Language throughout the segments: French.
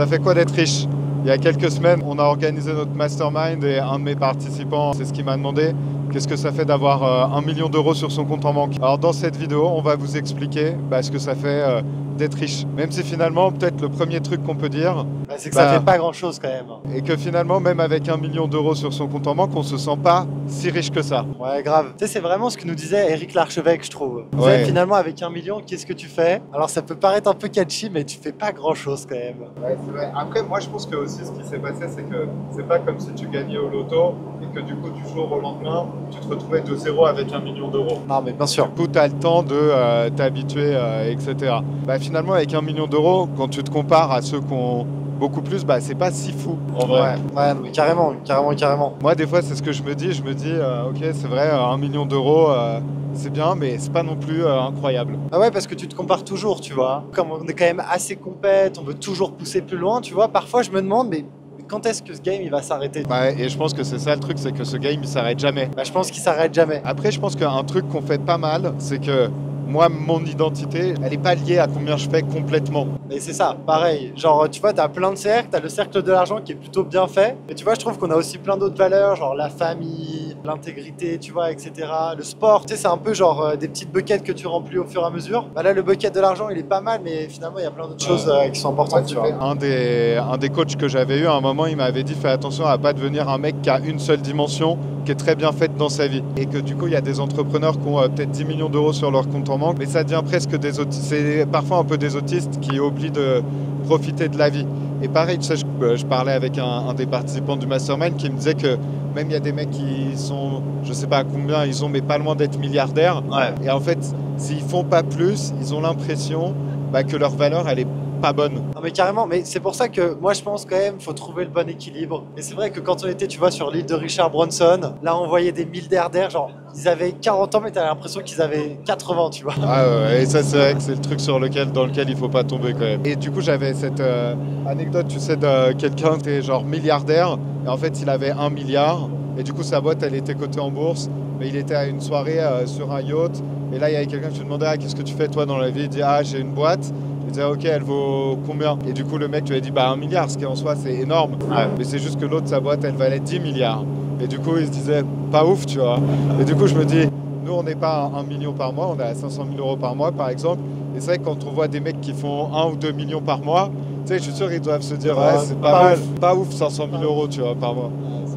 Ça fait quoi d'être riche? Il y a quelques semaines, on a organisé notre mastermind et un de mes participants, c'est ce qu'il m'a demandé, qu'est-ce que ça fait d'avoir euh, un million d'euros sur son compte en banque? Alors dans cette vidéo, on va vous expliquer bah, ce que ça fait euh, d'être riche. Même si finalement, peut-être le premier truc qu'on peut dire, Bah, c'est que Bah. ça fait pas grand chose quand même. et que finalement, même avec un million d'euros sur son compte en banque, on se sent pas si riche que ça. Ouais, grave. Tu sais, c'est vraiment ce que nous disait Eric Larchevêque, je trouve. Ouais. finalement, avec un million, qu'est-ce que tu fais? Alors, ça peut paraître un peu catchy, mais tu fais pas grand chose quand même. Ouais, c'est vrai. Après, moi, je pense que aussi ce qui s'est passé, c'est que c'est pas comme si tu gagnais au loto et que du coup, du jour au lendemain, tu te retrouvais de zéro avec un million d'euros. Non, mais bien sûr. Du coup, tu as le temps de euh, t'habituer, euh, etc. Bah, finalement, avec un million d'euros, quand tu te compares à ceux qui ont beaucoup plus, bah, c'est pas si fou en vrai. Ouais, ouais, carrément, carrément, carrément. Moi, des fois, c'est ce que je me dis. Je me dis, euh, ok, c'est vrai, euh, un million d'euros, euh, c'est bien, mais c'est pas non plus euh, incroyable. Ah ouais, parce que tu te compares toujours, tu vois. Comme on est quand même assez compète, on veut toujours pousser plus loin, tu vois. Parfois, je me demande, mais mais quand est-ce que ce game il va s'arrêter? Ouais, et je pense que c'est ça le truc, c'est que ce game, il s'arrête jamais. Bah, je pense qu'il s'arrête jamais. Après, je pense qu'un truc qu'on fait pas mal, c'est que moi, mon identité, elle est pas liée à combien je fais complètement. Mais c'est ça, pareil. Genre, tu vois, t'as plein de cercles, t'as le cercle de l'argent qui est plutôt bien fait. Et tu vois, je trouve qu'on a aussi plein d'autres valeurs, genre la famille, l'intégrité, tu vois, etc. Le sport, tu sais, c'est un peu genre euh, des petites buckets que tu remplis au fur et à mesure. Bah là, le bucket de l'argent, il est pas mal, mais finalement, il y a plein d'autres choses euh, qui sont importantes, tu vois. Un des, un des coachs que j'avais eu, à un moment, il m'avait dit fais attention à pas devenir un mec qui a une seule dimension, qui est très bien faite dans sa vie. Et que du coup, il y a des entrepreneurs qui ont euh, peut-être 10 millions d'euros sur leur compte en banque, mais ça devient presque des autistes. C'est parfois un peu des autistes qui oublient de profiter de la vie. Et pareil, tu sais, je, euh, je parlais avec un, un des participants du mastermind qui me disait que même il y a des mecs qui sont, je sais pas à combien ils ont, mais pas loin d'être milliardaires. Ouais. Et en fait, s'ils font pas plus, ils ont l'impression bah, que leur valeur, elle est pas bonne. Non mais carrément, mais c'est pour ça que moi je pense quand même faut trouver le bon équilibre. Et c'est vrai que quand on était, tu vois, sur l'île de Richard Bronson, là on voyait des milliardaires, genre ils avaient 40 ans mais t'as l'impression qu'ils avaient 80, tu vois. Ah ouais, et ça c'est vrai que c'est le truc sur lequel, dans lequel il faut pas tomber quand même. Et du coup j'avais cette euh, anecdote, tu sais, de quelqu'un qui était genre milliardaire, et en fait il avait un milliard, et du coup sa boîte elle était cotée en bourse, mais il était à une soirée euh, sur un yacht, et là il y avait quelqu'un qui lui demandait ah, qu'est-ce que tu fais toi dans la vie, il dit ah j'ai une boîte, il disait ok elle vaut combien? Et du coup le mec lui a dit bah un milliard, ce qui en soi c'est énorme, mais c'est juste que l'autre sa boîte elle valait 10 milliards. Et du coup il se disait pas ouf tu vois. Et du coup je me dis nous, on n'est pas à 1 million par mois, on est à 500 000 euros par mois, par exemple. Et c'est vrai que quand on voit des mecs qui font 1 ou 2 millions par mois, tu sais, je suis sûr qu'ils doivent se dire, ouais, Ouais, c'est pas, pas mal, ouf. pas ouf 500 000 euros, tu vois, par mois.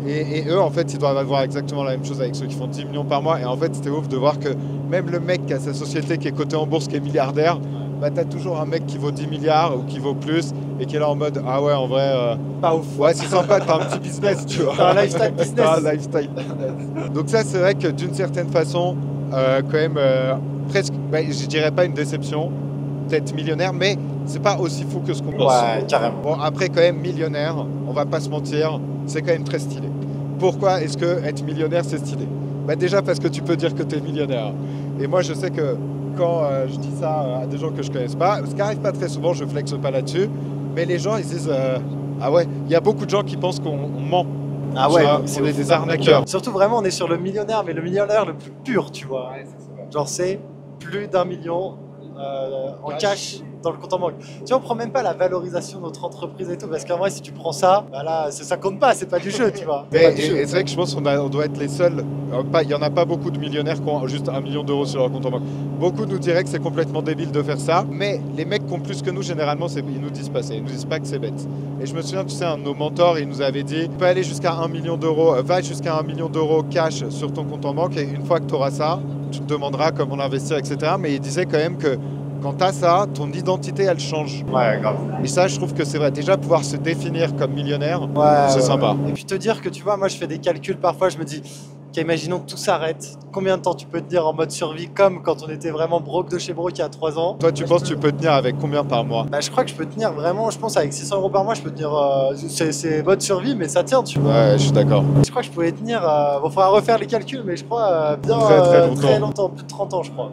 Et, et eux, en fait, ils doivent avoir exactement la même chose avec ceux qui font 10 millions par mois. Et en fait, c'était ouf de voir que même le mec qui a sa société qui est cotée en bourse, qui est milliardaire, bah, t'as toujours un mec qui vaut 10 milliards ou qui vaut plus et qui est là en mode, ah ouais, en vrai, euh, Pas ouf. ouais, c'est sympa, t'as un petit business, tu vois. T'as un lifestyle business. Un lifestyle business. Donc ça, c'est vrai que d'une certaine façon, euh, quand même, euh, presque, bah, je dirais pas une déception, peut-être millionnaire, mais c'est pas aussi fou que ce qu'on pense. Ouais, carrément. Bon, après, quand même, millionnaire, on va pas se mentir, c'est quand même très stylé. Pourquoi est-ce que être millionnaire, c'est stylé? Bah, Déjà parce que tu peux dire que tu es millionnaire. Et moi, je sais que quand euh, je dis ça euh, à des gens que je connaisse pas, ce qui arrive pas très souvent, je flexe pas là-dessus, mais les gens, ils disent euh, Ah ouais, il y a beaucoup de gens qui pensent qu'on on ment. Ah ouais, c'est on est ouf. des arnaqueurs. Surtout vraiment, on est sur le millionnaire, mais le millionnaire le plus pur, tu vois. Genre, c'est plus d'un million euh, en Cash. dans le compte en banque. Tu vois, on prend même pas la valorisation de notre entreprise et tout, parce qu'en vrai, si tu prends ça, bah là, ça compte pas, c'est pas du jeu, tu vois. Mais, et, et c'est vrai que je pense qu'on on doit être les seuls. euh, Il n'y en a pas beaucoup de millionnaires qui ont juste un million d'euros sur leur compte en banque. Beaucoup nous diraient que c'est complètement débile de faire ça. Mais les mecs qui ont plus que nous, généralement, ils nous disent pas ça. Ils nous disent pas que c'est bête. Et je me souviens, tu sais, un de nos mentors, il nous avait dit tu peux aller jusqu'à un million d'euros, euh, va jusqu'à un million d'euros cash sur ton compte en banque. Et une fois que tu auras ça, tu te demanderas comment l'investir, etc. Mais il disait quand même que quand tu as ça, ton identité, elle change. Ouais, grave. Et ça, je trouve que c'est vrai. Déjà, pouvoir se définir comme millionnaire, Ouais, c'est ouais, sympa. Et puis te dire que tu vois, moi je fais des calculs parfois, je me dis, qu'imaginons que tout s'arrête, combien de temps tu peux tenir en mode survie comme quand on était vraiment broke de chez broke il y a 3 ans? Toi, tu penses que tu peux tenir avec combien par mois? Bah, je crois que je peux tenir vraiment, je pense avec 600 euros par mois, je peux tenir, euh, c'est- c'est mode survie, mais ça tient, tu vois. Ouais, je suis d'accord. Je crois que je pouvais tenir, euh, bon, faudra refaire les calculs, mais je crois euh, bien Très, très euh, longtemps. très longtemps, plus de 30 ans, je crois.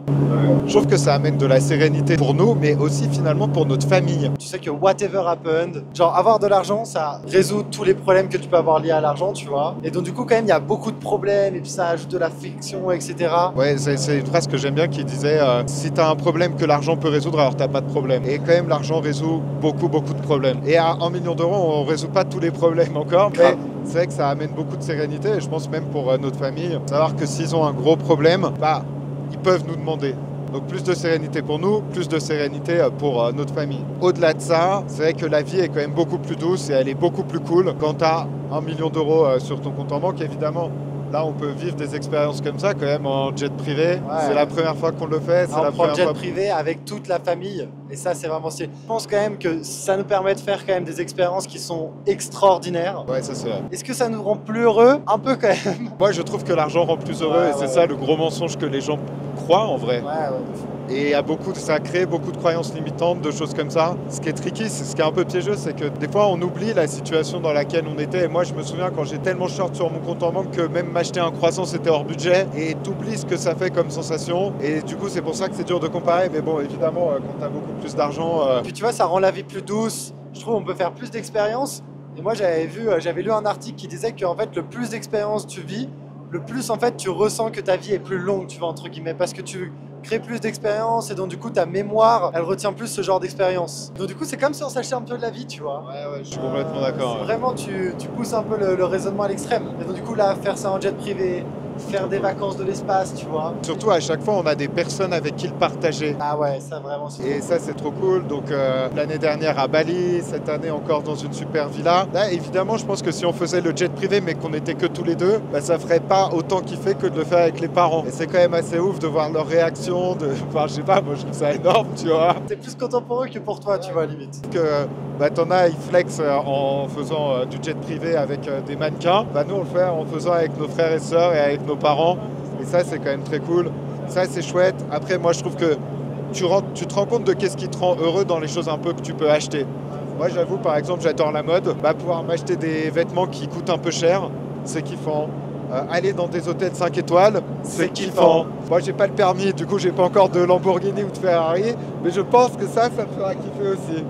Je trouve que ça amène de la sérénité pour nous, mais aussi finalement pour notre famille. Tu sais que whatever happened, genre avoir de l'argent, ça résout tous les problèmes que tu peux avoir liés à l'argent, tu vois. Et donc du coup, quand même, il y a beaucoup de problèmes, problème et puis ça ajoute de la friction, etc. Ouais, c'est une phrase que j'aime bien qui disait euh, si t'as un problème que l'argent peut résoudre, alors t'as pas de problème. Et quand même, l'argent résout beaucoup, beaucoup de problèmes. Et à 1 million d'euros, on résout pas tous les problèmes encore, mais c'est vrai que ça amène beaucoup de sérénité. Et je pense même pour euh, notre famille, savoir que s'ils ont un gros problème, bah, ils peuvent nous demander. Donc plus de sérénité pour nous, plus de sérénité euh, pour notre famille. Au-delà de ça, c'est vrai que la vie est quand même beaucoup plus douce et elle est beaucoup plus cool quand tu as un million d'euros sur ton compte en banque. Évidemment, là on peut vivre des expériences comme ça quand même en jet privé. c'est la première fois qu'on le fait, c'est Alors, la on prend première jet fois. privé avec toute la famille et ça c'est vraiment. Je pense quand même que ça nous permet de faire quand même des expériences qui sont extraordinaires. Ouais, ça c'est vrai. Est-ce que ça nous rend plus heureux? Un peu quand même. Moi je trouve que l'argent rend plus heureux Ouais, et c'est ça le gros mensonge que les gens croient en vrai. Ouais, ouais. Et a beaucoup de, ça crée beaucoup de croyances limitantes, de choses comme ça. Ce qui est tricky, c'est ce qui est un peu piégeux, c'est que des fois on oublie la situation dans laquelle on était. Et moi je me souviens quand j'ai tellement short sur mon compte en banque que même m'acheter un croissant c'était hors budget. Et t'oublies ce que ça fait comme sensation. Et du coup c'est pour ça que c'est dur de comparer. Mais bon évidemment euh, quand t'as beaucoup plus d'argent, euh, Puis tu vois, ça rend la vie plus douce. Je trouve on peut faire plus d'expériences. Et moi j'avais vu, euh, j'avais lu un article qui disait que en fait le plus d'expériences tu vis, le plus en fait tu ressens que ta vie est plus longue, tu vois entre guillemets, parce que tu crées plus d'expériences et donc du coup ta mémoire, elle retient plus ce genre d'expérience. Donc du coup c'est comme si on s'achetait un peu de la vie, tu vois. ouais, ouais, je suis complètement Euh, d'accord. ouais. Vraiment, tu, tu pousses un peu le, le raisonnement à l'extrême. Et donc, du coup, là, faire ça en jet privé, faire des vacances de l'espace, tu vois. Surtout à chaque fois on a des personnes avec qui le partager. Ah ouais, ça vraiment, c'est Et ça, c'est trop cool. Donc, euh, l'année dernière à Bali, cette année encore dans une super villa. Là, évidemment, je pense que si on faisait le jet privé, mais qu'on n'était que tous les deux, bah, ça ferait pas autant kiffer que de le faire avec les parents. Et c'est quand même assez ouf de voir leur réaction. De... Enfin, je sais pas, moi, je trouve ça énorme, tu vois. T'es plus content pour eux que pour toi, tu vois, limite. Que bah, t'en as, ils flex euh, en faisant euh, du jet privé avec euh, des mannequins. Bah, nous, on le fait en faisant avec nos frères et sœurs et avec nos parents. Et ça, c'est quand même très cool. Ça, c'est chouette. Après, moi, je trouve que tu, rends- tu te rends compte de qu'est-ce qui te rend heureux dans les choses un peu que tu peux acheter. Moi, j'avoue, par exemple, j'adore la mode. Bah, pouvoir m'acheter des vêtements qui coûtent un peu cher, c'est kiffant. Euh, aller dans des hôtels 5 étoiles, c'est kiffant. Moi, j'ai pas le permis, du coup, j'ai pas encore de Lamborghini ou de Ferrari, mais je pense que ça, ça me fera kiffer aussi.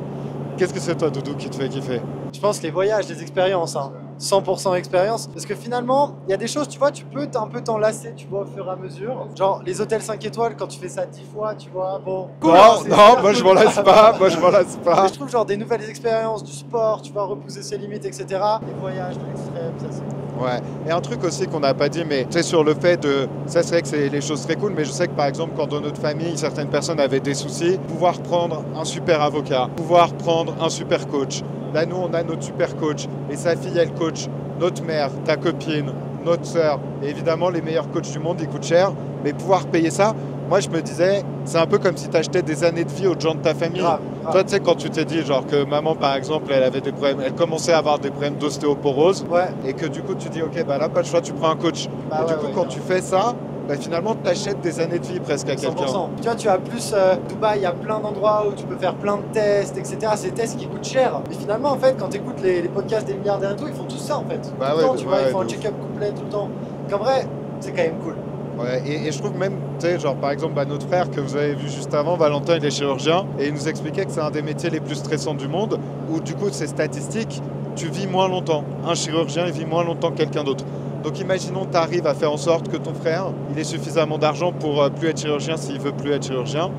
Qu'est-ce que c'est toi, Doudou, qui te fait kiffer? Je pense les voyages, les expériences, hein. 100% expérience. Parce que finalement, il y a des choses, tu vois, tu peux un peu t'en lasser, tu vois, au fur et à mesure. Genre, les hôtels 5 étoiles, quand tu fais ça 10 fois, tu vois, bon. cool, Non, c'est moi je m'en lasse pas, moi je m'en lasse pas. Mais je trouve genre des nouvelles expériences, du sport, tu vas repousser ses limites, etc. Les voyages de l'extrême, ça c'est. Ouais. Et un truc aussi qu'on n'a pas dit, mais sais, sur le fait de. Ça, c'est vrai que c'est les choses très cool, mais je sais que par exemple, quand dans notre famille, certaines personnes avaient des soucis, pouvoir prendre un super avocat, pouvoir prendre un super coach. Là, nous, on a notre super coach, et sa fille, elle coach notre mère, ta copine, notre sœur. Et évidemment, les meilleurs coachs du monde, ils coûtent cher, mais pouvoir payer ça, moi, je me disais, c'est un peu comme si tu achetais des années de vie aux gens de ta famille. Grave, grave. Toi, tu sais, quand tu t'es dit, genre, que maman, par exemple, elle avait des problèmes, elle commençait à avoir des problèmes d'ostéoporose, Ouais, et que du coup tu dis ok bah là pas le choix tu prends un coach bah et ouais, du coup ouais, quand tu fais ça bah, finalement tu achètes des années de vie presque à 100%. quelqu'un Tu vois, tu as plus euh, Dubaï, il y a plein d'endroits où tu peux faire plein de tests, etc. C'est des tests qui coûtent cher. Mais finalement, en fait, quand tu écoutes les, les podcasts des milliardaires et tout, ils font tout ça en fait. Bah tout ouais, le temps, tu vois, ouais, ils font un check-up complet tout le temps. Donc en vrai, c'est quand même cool. Ouais, et, et je trouve même tu sais genre par exemple bah, notre frère que vous avez vu juste avant Valentin il est chirurgien et il nous expliquait que c'est un des métiers les plus stressants du monde où du coup c'est statistique tu vis moins longtemps un chirurgien il vit moins longtemps que quelqu'un d'autre donc imaginons tu arrives à faire en sorte que ton frère il ait suffisamment d'argent pour euh, plus être chirurgien s'il veut plus être chirurgien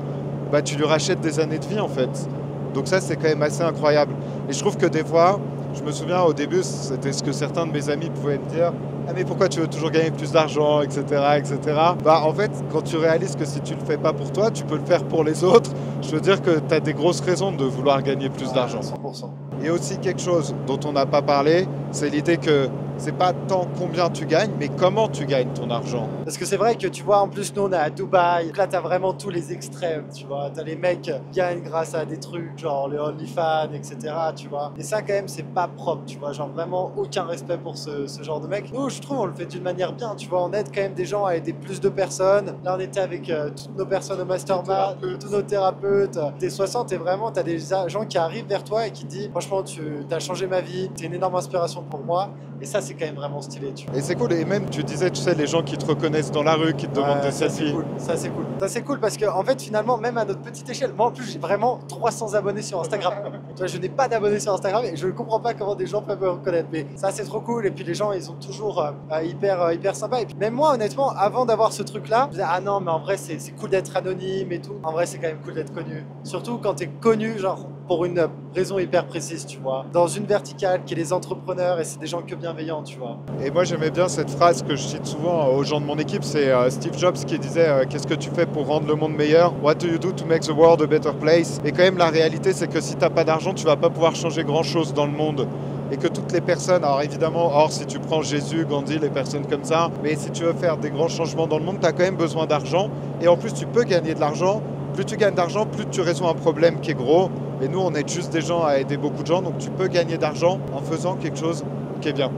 bah tu lui rachètes des années de vie en fait donc ça c'est quand même assez incroyable et je trouve que des fois je me souviens au début c'était ce que certains de mes amis pouvaient me dire ah mais pourquoi tu veux toujours gagner plus d'argent, etc., etc. Bah en fait, quand tu réalises que si tu le fais pas pour toi, tu peux le faire pour les autres, je veux dire que tu as des grosses raisons de vouloir gagner plus d'argent. 100%. Et aussi quelque chose dont on n'a pas parlé, c'est l'idée que c'est pas tant combien tu gagnes, mais comment tu gagnes ton argent. Parce que c'est vrai que tu vois, en plus, nous on est à Dubaï. Là, t'as vraiment tous les extrêmes, tu vois. T'as les mecs qui gagnent grâce à des trucs, genre les OnlyFans, etc., tu vois. Et ça, quand même, c'est pas propre, tu vois. Genre vraiment aucun respect pour ce, ce genre de mec. Nous, je trouve, on le fait d'une manière bien, tu vois. On aide quand même des gens à aider plus de personnes. Là, on était avec euh, toutes nos personnes au mastermind, tous nos thérapeutes. T'es 60 et vraiment, t'as des gens qui arrivent vers toi et qui disent, franchement, tu as changé ma vie, t'es une énorme inspiration pour moi. Et ça, c'est c'est quand même vraiment stylé, tu vois. Et c'est cool. Et même, tu disais, tu sais, les gens qui te reconnaissent dans la rue, qui te demandent des ça c'est selfies. cool, ça c'est cool. Ça c'est cool parce que en fait finalement même à notre petite échelle, moi en plus j'ai vraiment 300 abonnés sur Instagram. tu vois, je n'ai pas d'abonnés sur Instagram et je ne comprends pas comment des gens peuvent me reconnaître. Mais ça c'est trop cool et puis les gens ils sont toujours euh, euh, hyper euh, hyper sympas. Et puis même moi honnêtement avant d'avoir ce truc là, je disais ah non mais en vrai c'est c'est cool d'être anonyme et tout. En vrai c'est quand même cool d'être connu. Surtout quand t'es connu genre pour une raison hyper précise, tu vois. Dans une verticale qui est les entrepreneurs et c'est des gens que bienveillants, tu vois. Et moi, j'aimais bien cette phrase que je cite souvent aux gens de mon équipe. C'est euh, Steve Jobs qui disait euh, Qu'est-ce que tu fais pour rendre le monde meilleur? What do you do to make the world a better place? Et quand même, la réalité, c'est que si t'as pas d'argent, tu vas pas pouvoir changer grand-chose dans le monde. Et que toutes les personnes, alors évidemment, or si tu prends Jésus, Gandhi, les personnes comme ça, mais si tu veux faire des grands changements dans le monde, tu as quand même besoin d'argent. Et en plus, tu peux gagner de l'argent. Plus tu gagnes d'argent, plus tu résous un problème qui est gros. Et nous, on aide juste des gens à aider beaucoup de gens. Donc tu peux gagner d'argent en faisant quelque chose qui est bien.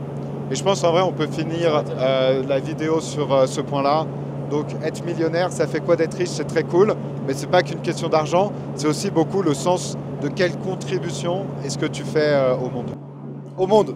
Et je pense en vrai, on peut finir euh, la vidéo sur euh, ce point-là. Donc être millionnaire, ça fait quoi d'être riche? C'est très cool, mais c'est pas qu'une question d'argent. C'est aussi beaucoup le sens de quelle contribution est-ce que tu fais euh, au monde. Au monde